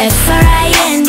F-R-I-N